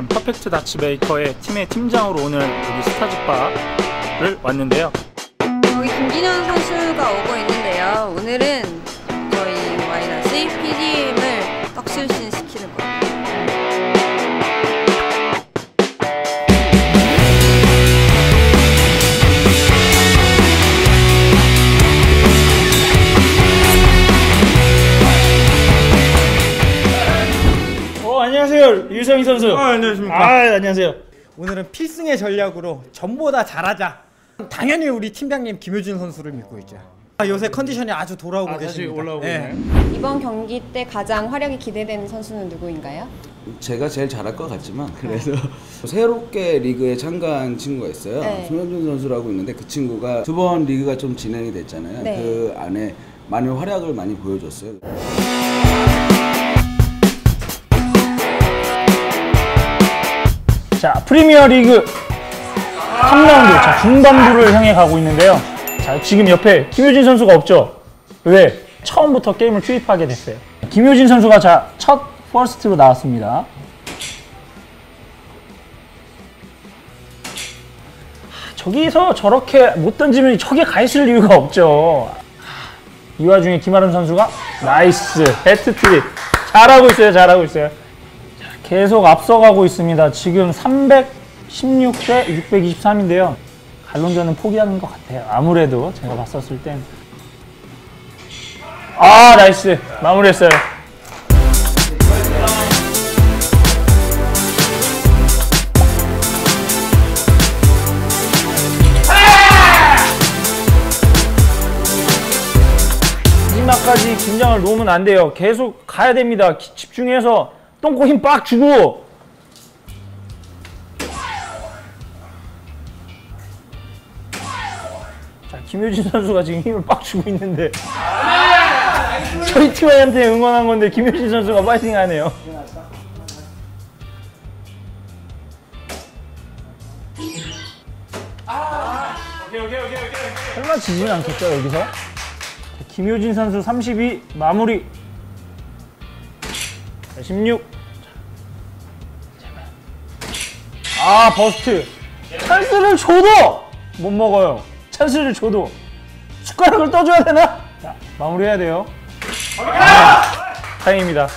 PDM 퍼펙트 다치 메이커의 팀의 팀장으로 오늘 여기 스타즈바를 왔는데요. 여기 김기현 선수가 오고 있는데요. 오늘은 어 안녕하세요 유성희 선수. 아, 안녕하십니까. 아 안녕하세요. 오늘은 필승의 전략으로 전보다 잘하자. 당연히 우리 팀장님 김효진 선수를 믿고 있죠. 아, 요새 컨디션이 아주 돌아오고 아, 계십니다. 올라오고 예. 있나요? 이번 경기 때 가장 활약이 기대되는 선수는 누구인가요? 제가 제일 잘할 것 같지만 그래서 새롭게 리그에 참가한 친구가 있어요. 네. 손현준 선수라고 있는데 그 친구가 두 번 리그가 좀 진행이 됐잖아요. 네. 그 안에 많은 활약을 많이 보여줬어요. 자 프리미어 리그 3라운드 자 중반부를 향해 가고 있는데요. 자 지금 옆에 김효진 선수가 없죠. 왜? 처음부터 게임을 투입하게 됐어요. 김효진 선수가 자 첫 first로 나왔습니다. 아, 저기서 저렇게 못 던지면 저게 가 있을 이유가 없죠. 이 와중에 김아름 선수가 nice 해트트릭 잘하고 있어요 잘하고 있어요 자, 계속 앞서가고 있습니다. 지금 316대 623인데요. 갈론전은 포기하는 것 같아요. 아무래도 제가 봤었을 땐 아 nice. 마무리했어요. 마지막까지 긴장을 놓으면 안 돼요. 계속 가야 됩니다. 기- 집중해서 똥꼬 힘 빡 주고. 자, 김효진 선수가 지금 힘을 빡 주고 있는데. 저희 팀한테 응원한 건데 김효진 선수가 파이팅 하네요. 설마 지진 않겠죠, 여기서? 자, 김효진 선수 32 마무리. 자, 16. 제발. 아 bust. 찬스를 줘도 못 먹어요. 찬스를 줘도 숟가락을 떠줘야 되나? 자 마무리해야 돼요. 아, 다행입니다.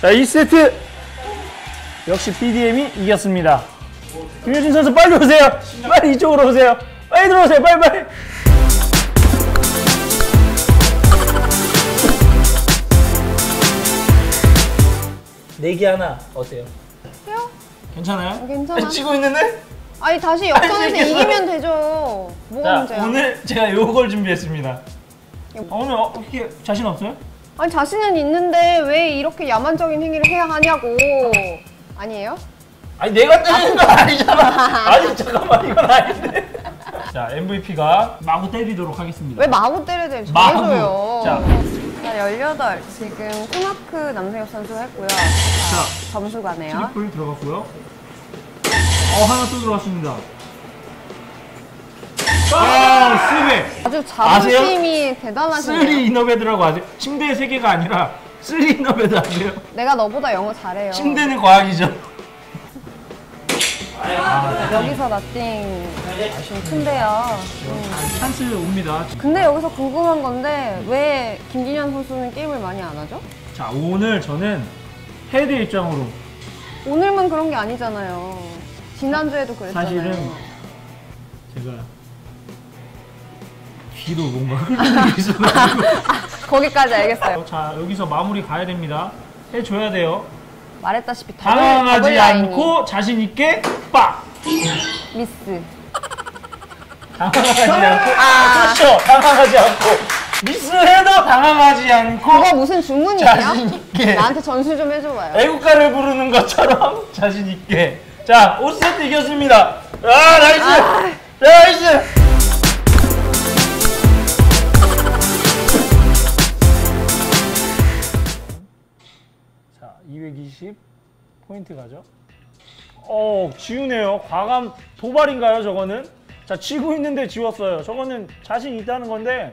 자 2세트 역시 PDM이 이겼습니다. 김효진 선수 빨리 오세요. 빨리 이쪽으로 오세요. 빨리 들어오세요. 빨리 빨리. 내기 하나 어때요? 해요? 괜찮아요? 괜찮아. 치고 있는데? 아니 다시 역전해서. 이기면 되죠. 뭐가 자 문제야? 오늘 제가 요걸 준비했습니다. 아, 오늘 어, 어떻게 자신 없어요? 아니 자신은 있는데 왜 이렇게 야만적인 행위를 해야 하냐고. 아니에요? 아니 내가 때리는 건 아니잖아. 아니 잠깐만 이건 아닌데. 자 MVP가 마구 때리도록 하겠습니다. 왜 마구 때려야 돼? 마구. 정해줘요. 자. 자, 18. 지금 코마크 남성엽 선수 했고요. 자 점수 가네요. 트리플 들어갔고요. 어 하나 또 들어갔습니다. 아 스베. 아주? 자부심이 대단하시네요. 쓰리 이너베드라고 아세요? 침대의 세계가 아니라 three in a bed 아세요? 내가 너보다 영어 잘해요. 침대는 과학이죠. 여기서 nothing 좀 큰데요. 음. 찬스 옵니다. 근데 여기서 궁금한 건데 왜 김진현 선수는 게임을 많이 안 하죠? 자 오늘 저는 head 입장으로 오늘만 그런 게 아니잖아요. 지난주에도 그랬잖아요. 사실은 제가 귀도 뭔가 흐르는 게 있어가지고 거기까지 알겠어요. 자 여기서 마무리 가야 됩니다 해줘야 돼요 말했다시피 당황하지 라인이 않고 자신 있게 빡 미스. 당황하지 않고 아. 그렇죠 당황하지 않고 미스해도 당황하지 않고 그거 무슨 주문이에요? 자신 있게. 나한테 전수 좀 해줘봐요. 애국가를 부르는 것처럼 자신 있게 자 5세트 이겼습니다 아 nice nice 220 포인트 가죠. 어, 지우네요. 과감 도발인가요, 저거는? 자, 지고 있는데 지웠어요. 저거는 자신 있다는 건데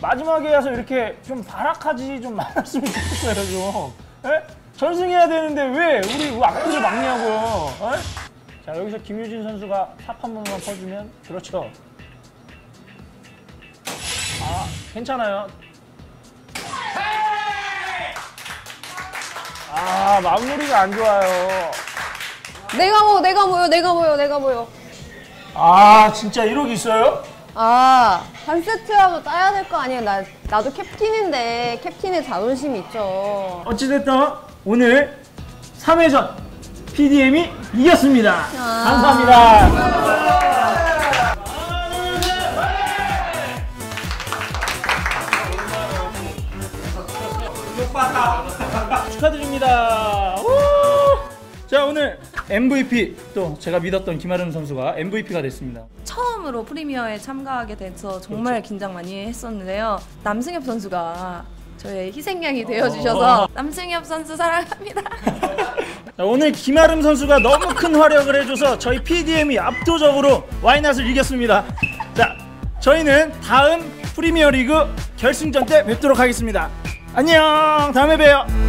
마지막에 와서 이렇게 좀 발악하지 좀 말았으면 좋겠어요, 좀. 예? 전승해야 되는데 왜 우리 그 악플을 막냐고요. 어? 자 여기서 김유진 선수가 삽한 번만 퍼주면 그렇죠. 아 괜찮아요. 아 마무리가 안 좋아요. 내가 뭐 내가 뭐요 내가 뭐요 내가 뭐요 아 진짜 이러기 있어요? 아, 한 세트라도 따야 될 거 아니에요. 나, 나도 캡틴인데 캡틴의 자존심이 있죠. 어찌됐든 오늘 3회전 PDM이 이겼습니다. 감사합니다. 축하드립니다. 우! 자 오늘 MVP 또 제가 믿었던 김아름 선수가 MVP가 됐습니다. 처음으로 프리미어에 참가하게 돼서 정말 긴장 많이 했었는데요. 남승엽 선수가 저의 희생양이 되어주셔서 남승엽 선수 사랑합니다. 자, 오늘 김아름 선수가 너무 큰 활약을 해줘서 저희 PDM이 압도적으로 와이낫을 이겼습니다. 자, 저희는 다음 프리미어리그 결승전 때 뵙도록 하겠습니다. 안녕, 다음에 봬요.